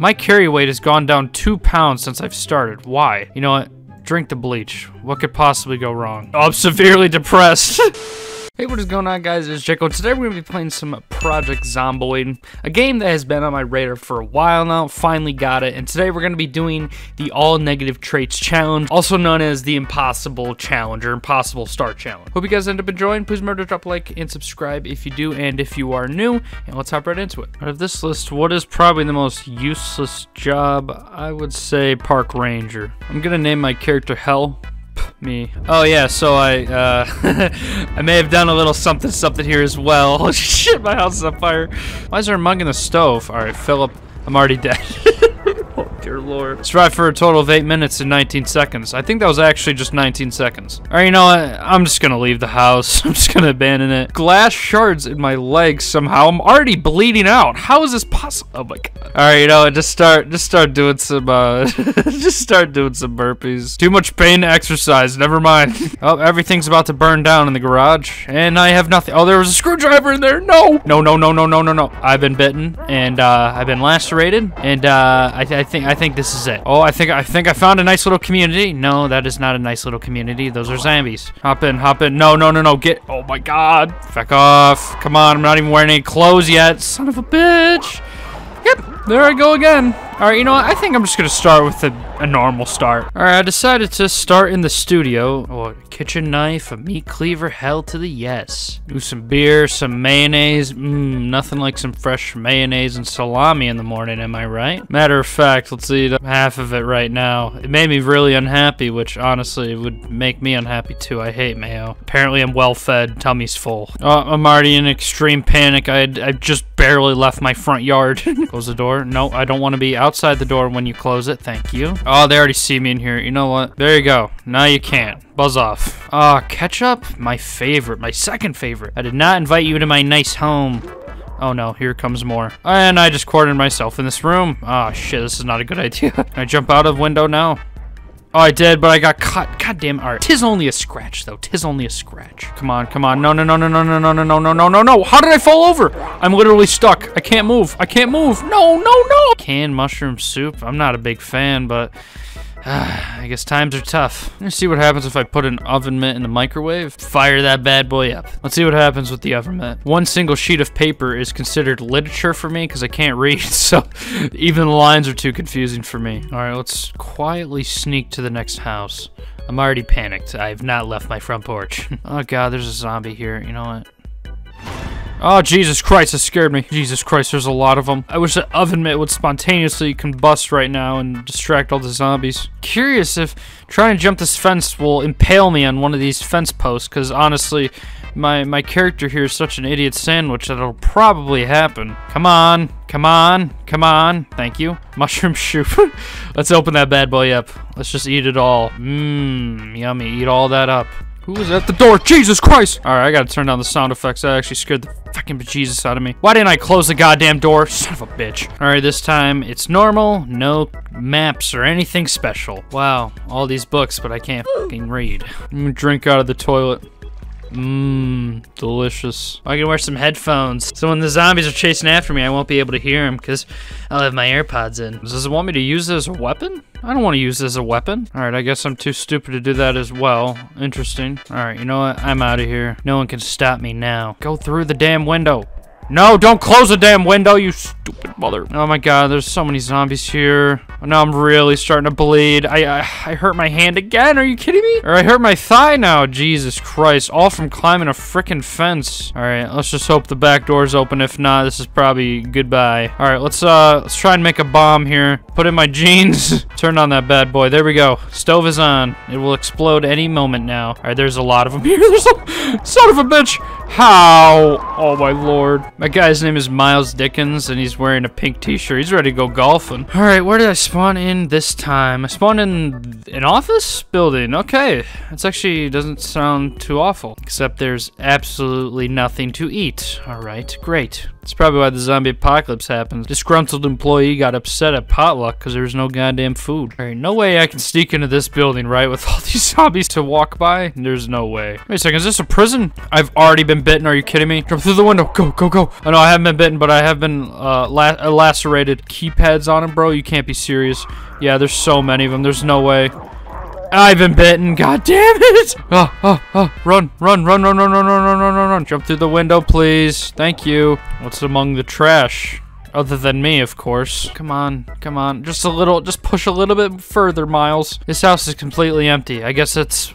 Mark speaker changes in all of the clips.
Speaker 1: My carry weight has gone down two pounds since I've started. Why? You know what? Drink the bleach. What could possibly go wrong? I'm severely depressed. Hey, what is going on guys? It's Jaco. Today we're going to be playing some Project Zomboid, a game that has been on my radar for a while now. Finally got it, and today we're going to be doing the All Negative Traits Challenge, also known as the Impossible Challenge or Impossible Start Challenge. Hope you guys end up enjoying. Please remember to drop a like and subscribe if you do, and if you are new, and let's hop right into it. Out of this list, what is probably the most useless job? I would say Park Ranger. I'm going to name my character Hell me. Oh yeah, so I uh I may have done a little something something here as well. Oh shit, my house is on fire. Why is there a mug in the stove? Alright, Philip, I'm already dead. dear lord. Survived for a total of 8 minutes and 19 seconds. I think that was actually just 19 seconds. Alright, you know what? I'm just gonna leave the house. I'm just gonna abandon it. Glass shards in my legs somehow. I'm already bleeding out. How is this possible? Oh my god. Alright, you know what? Just start just start doing some uh just start doing some burpees. Too much pain to exercise. Never mind. oh, everything's about to burn down in the garage. And I have nothing. Oh, there was a screwdriver in there. No. No, no, no, no, no, no, no. I've been bitten and uh I've been lacerated and uh I, I think I think this is it. Oh, I think I think I found a nice little community. No, that is not a nice little community. Those are zombies. Hop in, hop in. No, no, no, no. Get. Oh my god. Fuck off. Come on. I'm not even wearing any clothes yet. Son of a bitch. Yep. There I go again. All right, you know what? I think I'm just gonna start with a, a normal start. All right, I decided to start in the studio. Oh, kitchen knife, a meat cleaver, hell to the yes. Do some beer, some mayonnaise. Mmm, nothing like some fresh mayonnaise and salami in the morning, am I right? Matter of fact, let's eat half of it right now. It made me really unhappy, which honestly would make me unhappy too. I hate mayo. Apparently I'm well fed, tummy's full. Oh, I'm already in extreme panic. I, I just barely left my front yard. Close the door. No, I don't want to be outside the door when you close it. Thank you. Oh, they already see me in here. You know what? There you go. Now you can't. Buzz off. Ah, uh, ketchup? My favorite. My second favorite. I did not invite you to my nice home. Oh no, here comes more. And I just cornered myself in this room. Ah, oh, shit, this is not a good idea. Can I jump out of window now? Oh, I did, but I got caught. God damn. All right. Tis only a scratch, though. Tis only a scratch. Come on, come on. No, no, no, no, no, no, no, no, no, no, no, no, no. How did I fall over? I'm literally stuck. I can't move. I can't move. No, no, no. Canned mushroom soup. I'm not a big fan, but I guess times are tough. Let's see what happens if I put an oven mitt in the microwave. Fire that bad boy up. Let's see what happens with the oven mitt. One single sheet of paper is considered literature for me because I can't read, so even the lines are too confusing for me. All right, let's quietly sneak to the next house. I'm already panicked. I have not left my front porch. oh god, there's a zombie here. You know what? Oh, Jesus Christ, that scared me. Jesus Christ, there's a lot of them. I wish the oven mitt would spontaneously combust right now and distract all the zombies. Curious if trying to jump this fence will impale me on one of these fence posts, because honestly, my, my character here is such an idiot sandwich that it'll probably happen. Come on, come on, come on. Thank you. Mushroom soup. Let's open that bad boy up. Let's just eat it all. Mmm, yummy. Eat all that up. Who is at the door? Jesus Christ! Alright, I gotta turn down the sound effects. That actually scared the fucking bejesus out of me. Why didn't I close the goddamn door? Son of a bitch. Alright, this time it's normal. No maps or anything special. Wow, all these books, but I can't fucking read. I'm gonna drink out of the toilet. Mmm, delicious. I can wear some headphones. So when the zombies are chasing after me, I won't be able to hear them because I'll have my AirPods in. Does it want me to use it as a weapon? I don't want to use this as a weapon. Alright, I guess I'm too stupid to do that as well. Interesting. Alright, you know what? I'm out of here. No one can stop me now. Go through the damn window. No, don't close the damn window, you stupid mother. Oh my god, there's so many zombies here. Now I'm really starting to bleed. I, I, I hurt my hand again, are you kidding me? Or I hurt my thigh now, Jesus Christ. All from climbing a freaking fence. Alright, let's just hope the back door's open. If not, this is probably goodbye. Alright, let's uh, let's try and make a bomb here. Put in my jeans. Turn on that bad boy. There we go. Stove is on. It will explode any moment now. Alright, there's a lot of them here. There's a son of a bitch. How? Oh my lord. My guy's name is Miles Dickens, and he's wearing a pink t-shirt. He's ready to go golfing. All right, where did I spawn in this time? I spawned in an office building. Okay. It's actually doesn't sound too awful. Except there's absolutely nothing to eat. Alright, great. That's probably why the zombie apocalypse happens. Disgruntled employee got upset at potluck because there was no goddamn food. Alright, no way I can sneak into this building, right? With all these zombies to walk by? There's no way. Wait a second, is this a prison? I've already been bitten. Are you kidding me? Jump through the window. Go, go, go. I know I haven't been bitten, but I have been uh, la uh, lacerated. Keypads on him, bro. You can't be serious. Yeah, there's so many of them. There's no way. I've been bitten. God damn it. Oh, oh, oh. Run, run, run, run, run, run, run, run, run, run, run. Jump through the window, please. Thank you. What's among the trash? Other than me, of course. Come on, come on. Just a little, just push a little bit further, Miles. This house is completely empty. I guess it's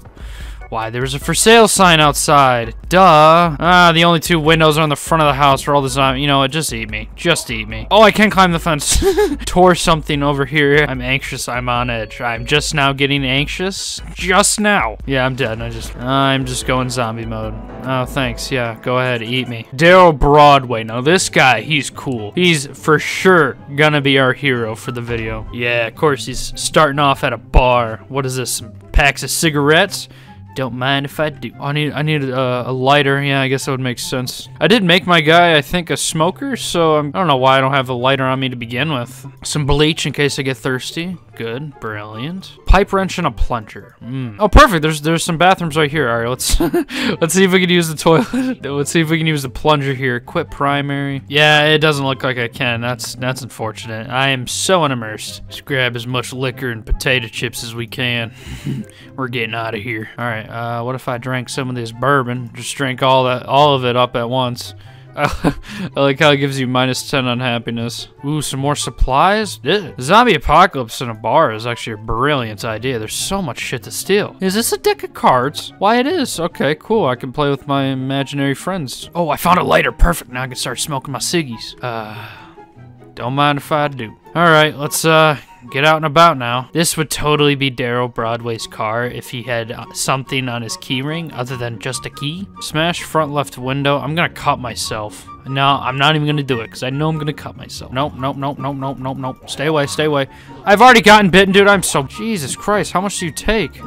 Speaker 1: why, there's a for sale sign outside. Duh. Ah, the only two windows are on the front of the house for all this time. You know what? Just eat me. Just eat me. Oh, I can climb the fence. Tore something over here. I'm anxious. I'm on edge. I'm just now getting anxious. Just now. Yeah, I'm dead. I just, I'm just going zombie mode. Oh, thanks. Yeah, go ahead. Eat me. Daryl Broadway. Now, this guy, he's cool. He's for sure gonna be our hero for the video. Yeah, of course, he's starting off at a bar. What is this? Some packs of cigarettes? Don't mind if I do. I need I need a, a, lighter. Yeah, I guess that would make sense. I did make my guy, I think, a smoker, so I'm, I do not know why I don't have a lighter on me to begin with. Some bleach in case I get thirsty. Good, brilliant. Pipe wrench and a plunger. Mm. Oh, perfect. There's there's some bathrooms right here. All right, let's let's see if we can use the toilet. let's see if we can use the plunger here. Quit primary. Yeah, it doesn't look like I can. That's that's unfortunate. I am so unimmersed. Just grab as much liquor and potato chips as we can. We're getting out of here. All right. Uh, what if I drank some of this bourbon? Just drink all that all of it up at once. I like how it gives you minus 10 on happiness. Ooh, some more supplies? Yeah. Zombie apocalypse in a bar is actually a brilliant idea. There's so much shit to steal. Is this a deck of cards? Why, it is. Okay, cool. I can play with my imaginary friends. Oh, I found a lighter. Perfect. Now I can start smoking my ciggies. Uh, don't mind if I do. All right, let's uh get out and about now. This would totally be Daryl Broadway's car if he had uh, something on his keyring other than just a key. Smash front left window. I'm gonna cut myself. No, I'm not even gonna do it because I know I'm gonna cut myself. Nope, nope, nope, nope, nope, nope, nope. Stay away, stay away. I've already gotten bitten, dude. I'm so... Jesus Christ, how much do you take?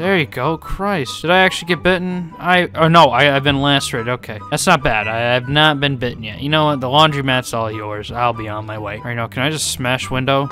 Speaker 1: There you go. Christ. Did I actually get bitten? I... Oh, no. I, have been lacerated. Okay. That's not bad. I have not been bitten yet. You know what? The laundromat's all yours. I'll be on my way. Right, now, can I just smash window?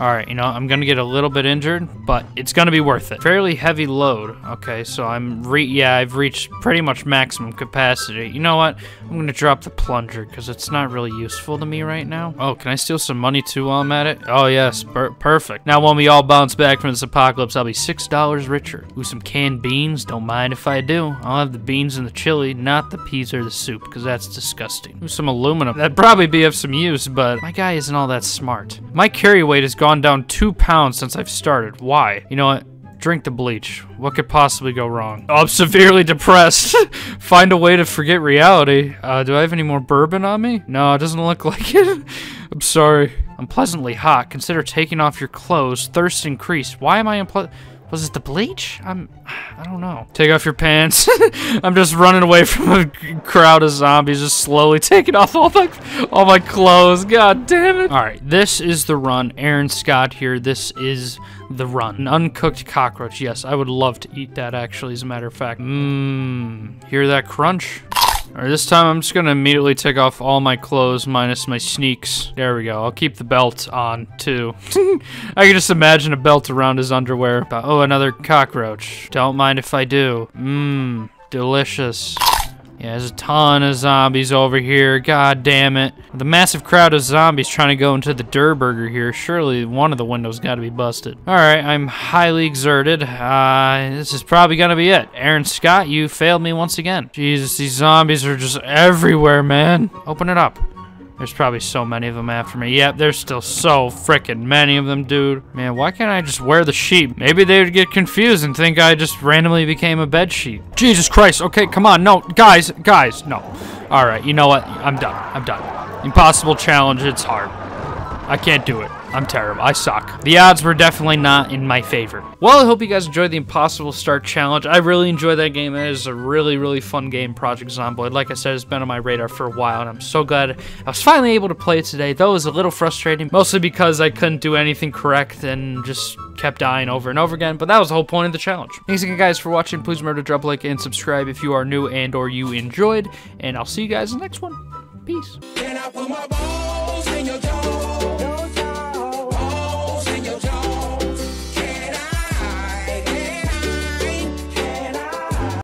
Speaker 1: Alright, you know, I'm gonna get a little bit injured, but it's gonna be worth it. Fairly heavy load. Okay, so I'm re- yeah, I've reached pretty much maximum capacity. You know what? I'm gonna drop the plunger, because it's not really useful to me right now. Oh, can I steal some money too while I'm at it? Oh, yes, per perfect. Now, when we all bounce back from this apocalypse, I'll be $6 richer. Ooh, some canned beans. Don't mind if I do. I'll have the beans and the chili, not the peas or the soup, because that's disgusting. Ooh, some aluminum. That'd probably be of some use, but my guy isn't all that smart. My carry weight has gone gone down two pounds since I've started. Why? You know what? Drink the bleach. What could possibly go wrong? Oh, I'm severely depressed. Find a way to forget reality. Uh, do I have any more bourbon on me? No, it doesn't look like it. I'm sorry. I'm pleasantly hot. Consider taking off your clothes. Thirst increased. Why am I unpleasant? Was it the bleach? I'm, I don't know. Take off your pants. I'm just running away from a crowd of zombies, just slowly taking off all my, all my clothes. God damn it. All right, this is the run. Aaron Scott here. This is the run. An uncooked cockroach. Yes, I would love to eat that actually, as a matter of fact. Mmm, hear that crunch? Alright, this time I'm just gonna immediately take off all my clothes minus my sneaks. There we go. I'll keep the belt on, too. I can just imagine a belt around his underwear. Oh, another cockroach. Don't mind if I do. Mmm, delicious. Yeah, there's a ton of zombies over here. God damn it. The massive crowd of zombies trying to go into the Durburger here. Surely one of the windows got to be busted. Alright, I'm highly exerted. Uh, this is probably going to be it. Aaron Scott, you failed me once again. Jesus, these zombies are just everywhere, man. Open it up. There's probably so many of them after me. Yep, there's still so freaking many of them, dude. Man, why can't I just wear the sheet? Maybe they would get confused and think I just randomly became a bed sheet. Jesus Christ. Okay, come on. No, guys, guys, no. All right, you know what? I'm done. I'm done. Impossible challenge. It's hard. I can't do it. I'm terrible. I suck. The odds were definitely not in my favor. Well, I hope you guys enjoyed the Impossible Start Challenge. I really enjoyed that game. It is a really, really fun game, Project Zomboid. Like I said, it's been on my radar for a while, and I'm so glad I was finally able to play it today. Though it was a little frustrating, mostly because I couldn't do anything correct and just kept dying over and over again, but that was the whole point of the challenge. Thanks again, guys, for watching. Please remember to drop a like and subscribe if you are new and or you enjoyed, and I'll see you guys in the next one. Peace.